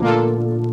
Música